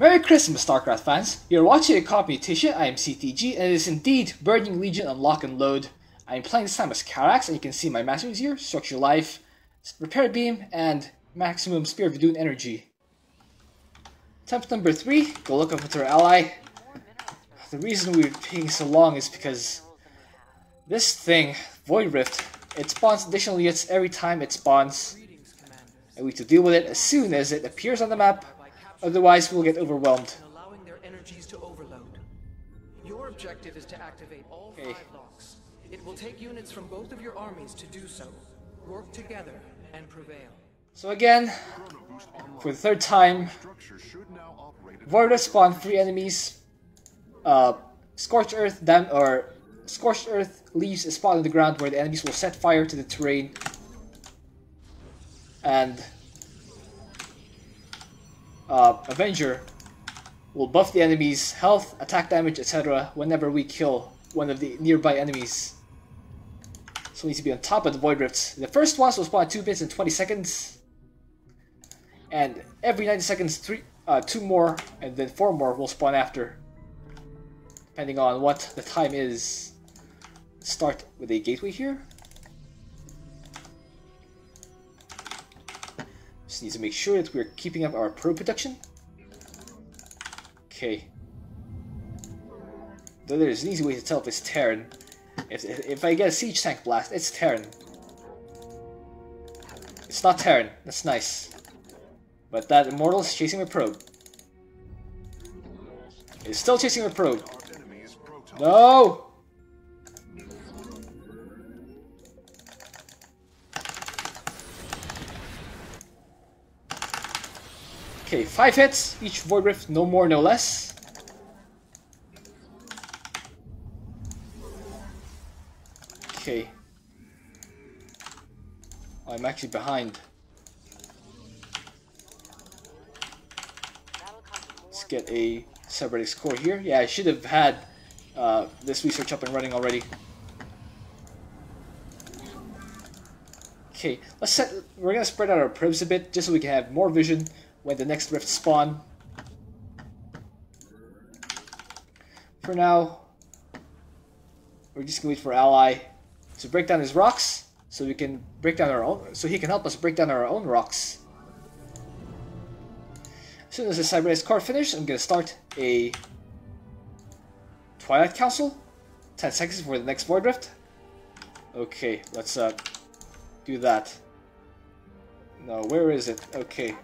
Merry Christmas, StarCraft fans! You're watching a Tisha, I am CTG, and it is indeed Burning Legion on lock and load. I am playing this time as Karax, and you can see my masteries here, Structure Life, Repair Beam, and Maximum Spear of Doom Energy. Attempt number 3, go look up with our ally. The reason we're taking so long is because this thing, Void Rift, it spawns additional units every time it spawns. And we have to deal with it as soon as it appears on the map Otherwise, we'll get overwhelmed. Allowing their energies to overload. Your objective is to activate all okay. five locks. It will take units from both of your armies to do so. Work together and prevail. So again, for the third time, Voida spawn three enemies. Uh, Scorched Earth dam or Scorched Earth leaves a spot on the ground where the enemies will set fire to the terrain. And uh, Avenger will buff the enemy's health, attack damage, etc. whenever we kill one of the nearby enemies. So we need to be on top of the Void Rifts. The first ones will spawn 2 bits in 20 seconds. And every 90 seconds, three, uh, 2 more, and then 4 more will spawn after. Depending on what the time is. Start with a gateway here. Just need to make sure that we're keeping up our pro production. Okay. Though there's an easy way to tell if it's Terran. If, if I get a siege tank blast, it's Terran. It's not Terran. That's nice. But that Immortal is chasing my probe. It's still chasing my probe. No! Okay, five hits, each Void Rift, no more, no less. Okay. I'm actually behind. Let's get a Cybernetics core here. Yeah, I should have had uh, this research up and running already. Okay, let's set. We're gonna spread out our probes a bit just so we can have more vision when the next rift spawn. For now, we're just gonna wait for ally to break down his rocks, so we can break down our own. So he can help us break down our own rocks. As soon as the Cybernetics core finishes, I'm gonna start a Twilight Council. 10 seconds for the next Void Rift. Okay, let's uh, do that. No, where is it? Okay.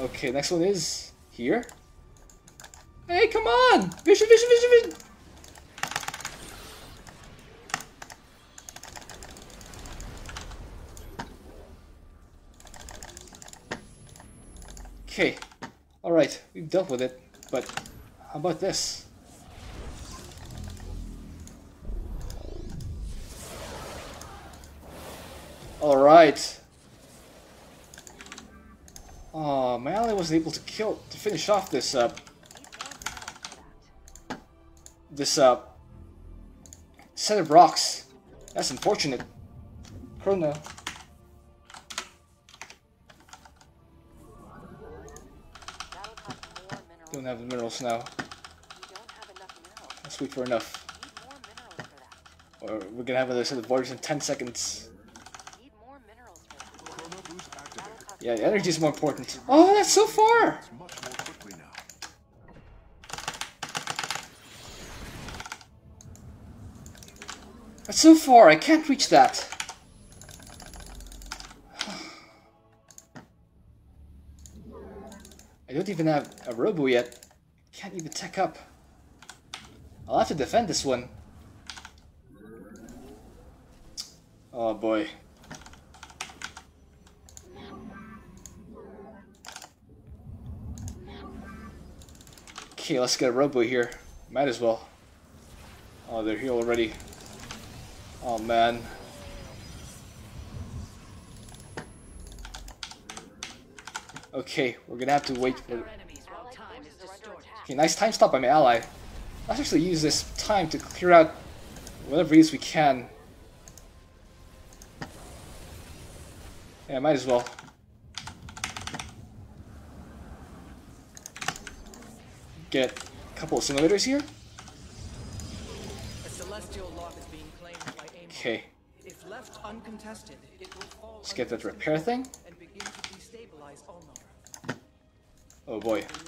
Okay, next one is here. Hey, come on! Vision, vision, vision, vision! Okay, alright, we've dealt with it, but how about this? Alright. Oh, my ally wasn't able to kill to finish off this uh this uh set of rocks. That's unfortunate. Chrono. Don't have the minerals now. Let's wait for enough. Or we're gonna have another set of borders in 10 seconds. Yeah, the energy is more important. Oh, that's so far! That's so far, I can't reach that. I don't even have a robo yet. Can't even tech up. I'll have to defend this one. Oh boy. Okay, let's get a robo here. Might as well. Oh, they're here already. Oh, man. Okay, we're gonna have to wait for... Okay, nice time stop by my ally. Let's actually use this time to clear out whatever it is we can. Yeah, might as well. Get a couple of Assimilators here. Celestial lock is being claimed by Amon. Okay, If left uncontested, it will fall let's get that repair thing. and begin to destabilize Oh boy. The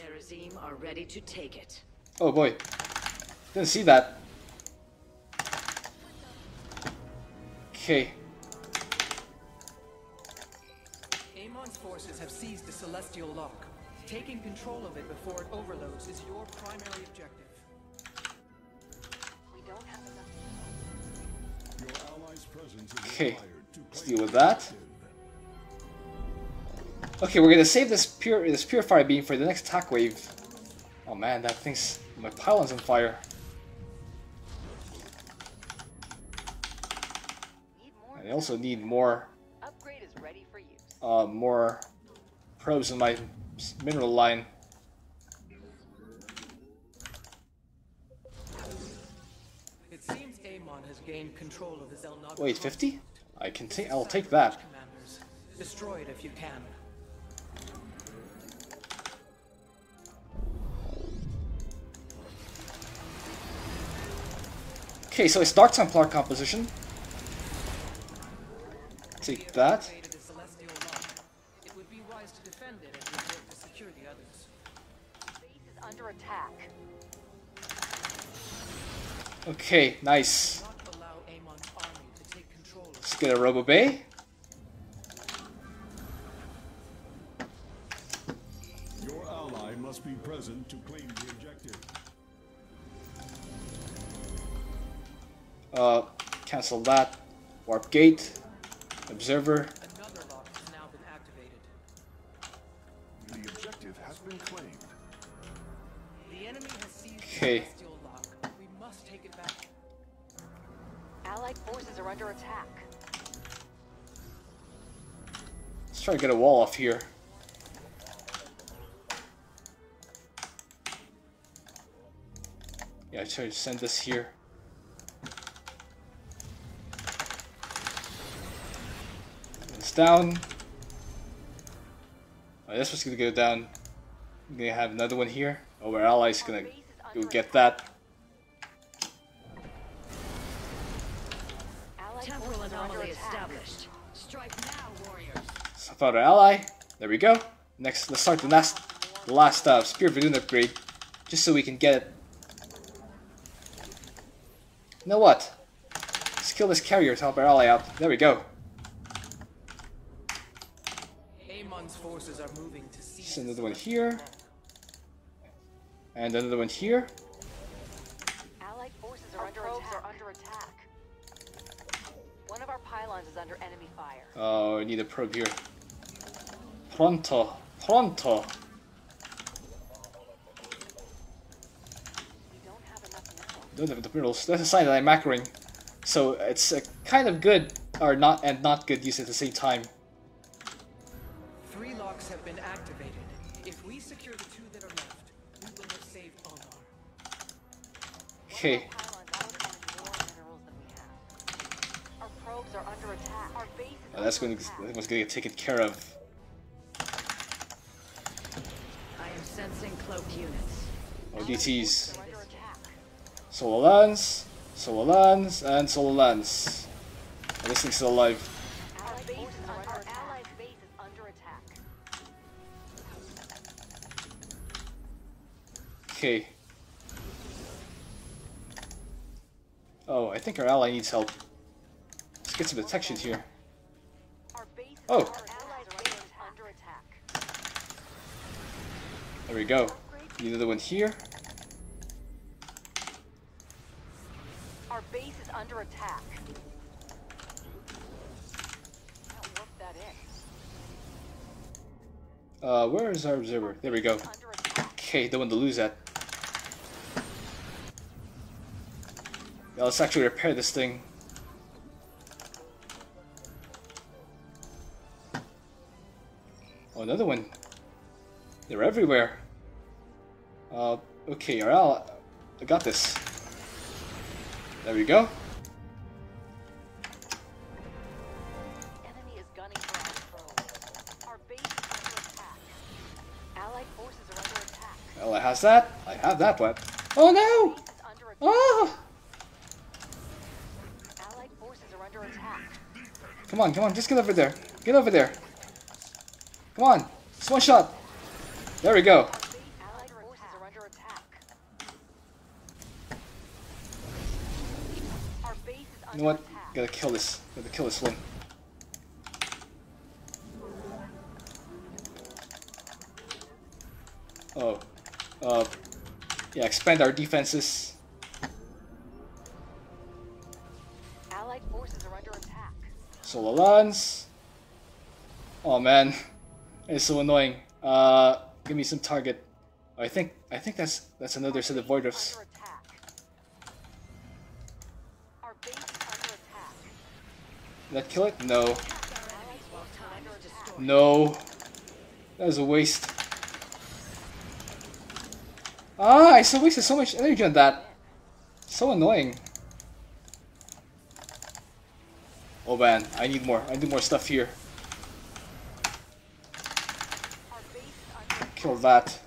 are ready to take it. Oh boy. Didn't see that. Okay. Amon's forces have seized the celestial lock. Taking control of it before it overloads is your primary objective. We don't have enough. Your allies' presence is Okay, required to let's deal with that. Okay, we're gonna save this pure this purifier beam for the next attack wave. Oh man, that thing's my pylon's on fire. Need. I also need more Upgrade is ready for use. uh more probes in my s- mineral line. It seems Amon has gained control of the Xel'Naga. Wait, 50? I can take I'll take that. Destroy it if you can. Okay, so it's Dark Templar composition. Take that. Activated the celestial lock. It would be wise to defend it as we work to secure the others. Base is under attack. Okay, nice. Not allow Amon's army to take control of Let's get a Robo Bay. Your ally must be present to claim the objective. Uh, cancel that. Warp Gate. Observer. Another lock has now been activated. The objective has been claimed. Back. Allied forces are under attack. Let's try to get a wall off here. Yeah, try to send this here. It's down. Oh, this one's gonna go down. I'm gonna have another one here. Oh, our ally's gonna go get that. Temporal forces are under anomaly established. Strike now, warriors. So found our ally. There we go. Next, let's start the last, the last uh, Spear of Adun upgrade, just so we can get it. You know what? Let's kill this carrier to help our ally out. There we go. Amon's forces are moving to seize Just another one here, lock. And another one here. Allied forces are, under, attack. are under attack. One of our pylons is under enemy fire. Oh, I need a probe here. Pronto, pronto. We don't have enough minerals. Don't have the minerals. That's a sign that I'm macroing. So it's a kind of good, or not, and not good use at the same time. Three locks have been activated. If we secure the two that are left, we will have saved Ulnar. Okay. Pylons output more minerals than we have. Our probes are under attack. Our base is Oh, that's under going to, that one's going to get taken care of. I am sensing cloak units. ODTs. Forces are. Solar Lance, Solar Lance, and Solar Lance. Oh, this thing's still alive. Okay. Oh, I think our ally needs help. Let's get some detection here. Oh. our allied base is under attack. There we go. Need another one here. Our base is under attack. Can't work that in. Uh, where is our observer? There we go. Okay, don't want to lose that. Yeah, let's actually repair this thing. Oh, another one. They're everywhere. Uh, okay, ally. I got this. There we go. Enemy is gunning for our probe. Our base is under attack. Allied forces are under attack. Ally has that. I have that weapon. Oh no! Oh! Allied forces are under attack. Come on, come on, just get over there. Get over there. Come on. It's one shot. There we go. You know what? Gotta kill this. Gotta kill this one. Oh. Uh. Yeah, expand our defenses. Solar Lance. Oh man. It's so annoying. Uh give me some target. I think I think that's that's another set of void rifts. Under attack. Our base is under attack. Did that kill it? No. Allied forces are under attack. No. That was a waste. Ah, I still wasted so much energy on that. So annoying. Oh man, I need more. I need more stuff here. Our base is under attack. Kill that.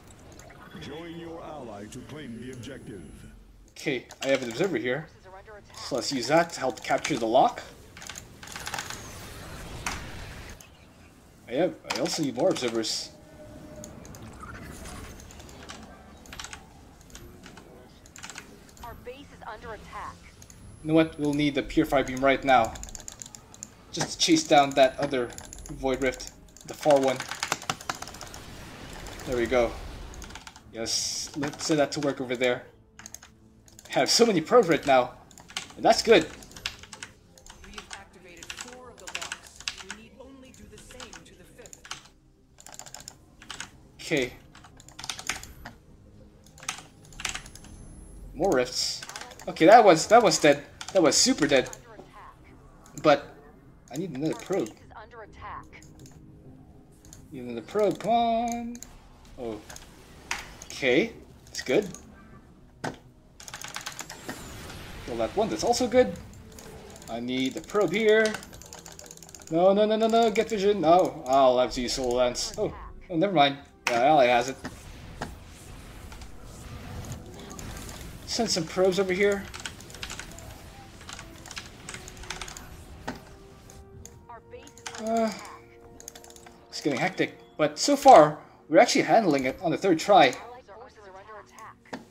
Join your ally to claim the objective. Okay, I have an observer here. Forces are under attack. So let's use that to help capture the lock. I have. I also need more observers. Our base is under attack. You know what? We'll need the Purifier Beam right now. Just to chase down that other Void Rift. The far one. There we go. Yes, let's set that to work over there. I have so many probes right now. And that's good. We have activated four of the locks. We need only do the same to the fifth. Okay. More rifts. Okay, that was that was dead. That was super dead. But I need another probe. is under attack. Need another probe. Come on. Oh. Okay, it's good. Kill that one. That's also good. I need the probe here. No, no, no, no, no. Get vision. No. I'll have to use Solar Lance. Oh, oh, never mind. Yeah, Ally has it. Send some probes over here. Getting hectic, but so far we're actually handling it on the third try. Allied forces are under.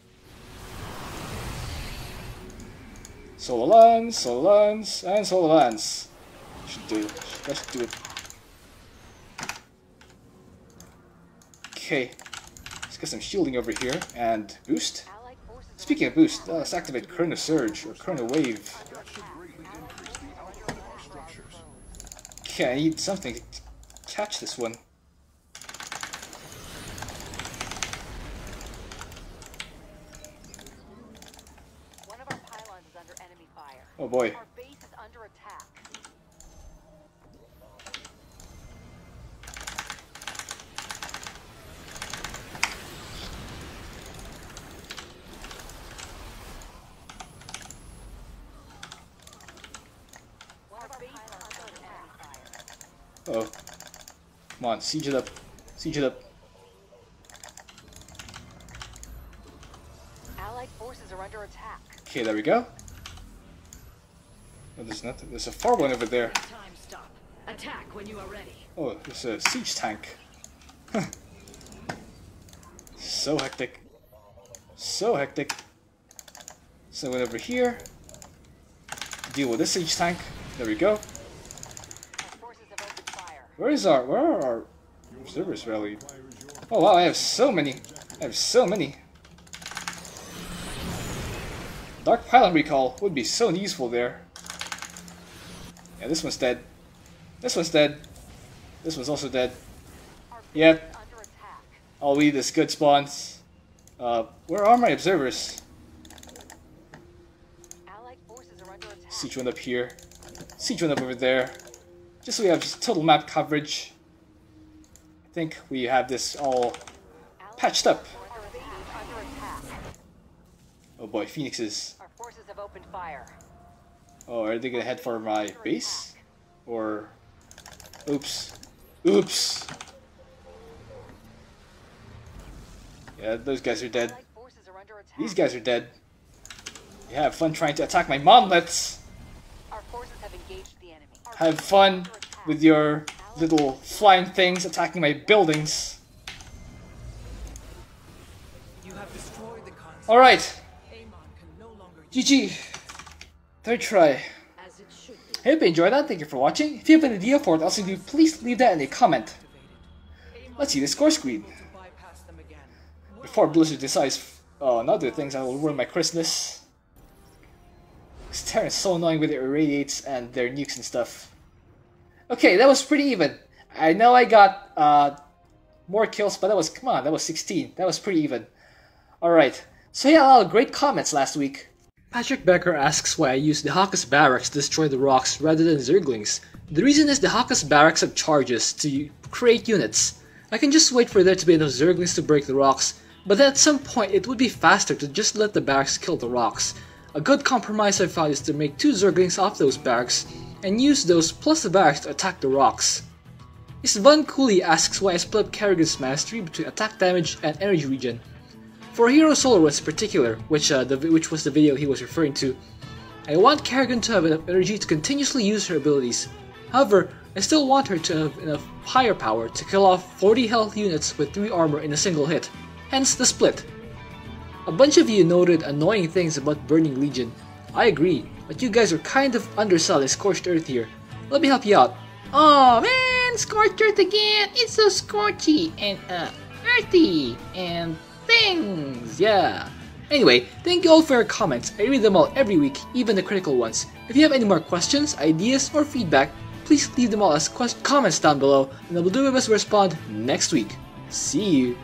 Solar lance, solar lance, and solar lance. Should do it. Let's do it. Okay, let's get some shielding over here and boost. Allied forces are Speaking of boost, uh, let's activate Chrono Surge or Chrono Wave. under attack. Allied forces are under attack. Okay, I need something to catch this one. One of our pylons is under enemy fire. Oh boy. Our base is under attack. One of our base is under attack. Oh. Come on, siege it up. Siege it up. Allied forces are under attack. Okay, there we go. Oh, there's nothing. There's a far one over there. Time stop. Attack when you are ready. Oh, there's a siege tank. so hectic. So hectic. So went over here. Deal with this siege tank. There we go. Our forces have opened fire. Where is our where are our observers rallied? Oh wow, I have so many. I have so many. Dark Pylon Recall would be so useful there. Yeah, this one's dead. This one's dead. This one's also dead. Yep. is under attack. All we need is good spawns. Uh, where are my observers? Allied forces are under attack. Siege one up here. Siege one up over there. Just so we have just total map coverage. I think we have this all patched up. Our base is under attack. Oh boy, phoenixes. Our forces have opened fire. Oh, are they gonna head for my base? Or... Oops. Oops! Yeah, those guys are dead. Allied forces are under attack. These guys are dead. You have fun trying to attack my Monoliths. Our forces have engaged the enemy. Our Have fun with your little flying things attacking my buildings. Alright, GG. Third try. It. I hope you enjoyed that. Thank you for watching. If you have an idea for what else to do, please leave that in a comment. Let's see the score screen. Before Blizzard decides uh, another things that will ruin my Christmas. This Terran's so annoying with their irradiates and their nukes and stuff. Okay, that was pretty even. I know I got uh, more kills, but that was, come on, that was 16. That was pretty even. Alright, so yeah, a lot of great comments last week. Patrick Becker asks why I use the Hakas barracks to destroy the rocks rather than Zerglings. The reason is the Hakas barracks have charges to create units. I can just wait for there to be enough Zerglings to break the rocks, but then at some point it would be faster to just let the barracks kill the rocks. A good compromise I found is to make two Zerglings off those barracks, and use those plus the barracks to attack the rocks. Isvan Cooley asks why I split up Kerrigan's mastery between attack damage and energy regen. For Hero Soloist in particular, which, uh, the, which was the video he was referring to, I want Kerrigan to have enough energy to continuously use her abilities. However, I still want her to have enough higher power to kill off 40 health units with 3 armor in a single hit, hence the split. A bunch of you noted annoying things about Burning Legion. I agree, but you guys are kind of underselling Scorched Earth here. Let me help you out. Oh man, Scorched Earth again! It's so scorchy and uh, earthy and things, yeah. Anyway, thank you all for your comments. I read them all every week, even the critical ones. If you have any more questions, ideas, or feedback, please leave them all as quest- comments down below, and I will do my best to respond next week. See you.